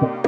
Oh,